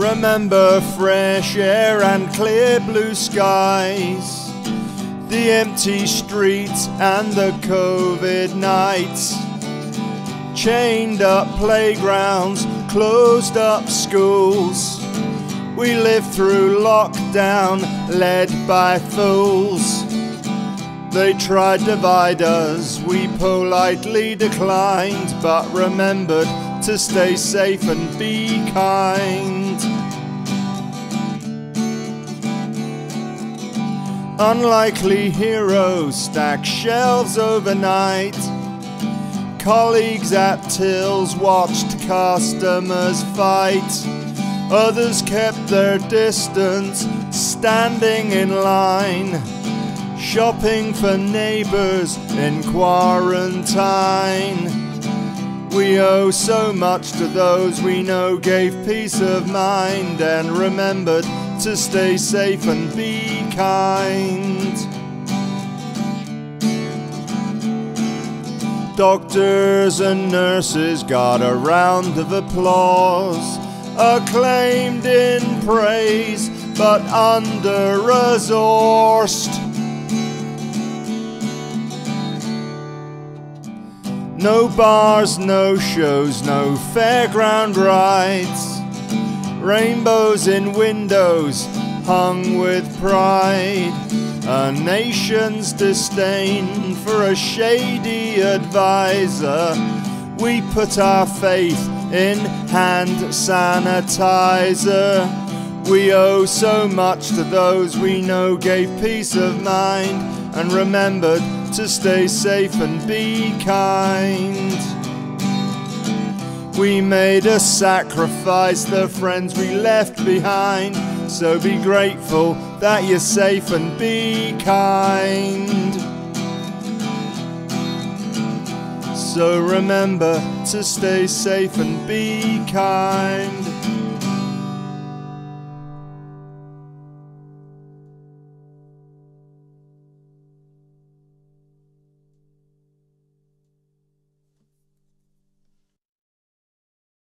Remember fresh air and clear blue skies, the empty streets and the COVID nights, chained up playgrounds, closed up schools. We lived through lockdown, led by fools. They tried to divide us, we politely declined, but remembered to stay safe and be kind. Unlikely heroes stack shelves overnight. Colleagues at tills watched customers fight. Others kept their distance, standing in line shopping for neighbors in quarantine. We owe so much to those we know gave peace of mind and remembered to stay safe and be kind. Doctors and nurses got a round of applause, acclaimed in praise, but under resourced. No bars, no shows, no fairground rides. Rainbows in windows hung with pride. A nation's disdain for a shady advisor. We put our faith in hand sanitizer. We owe so much to those we know gave peace of mind and remembered to stay safe and be kind. We made a sacrifice, the friends we left behind. So be grateful that you're safe and be kind. So remember to stay safe and be kind.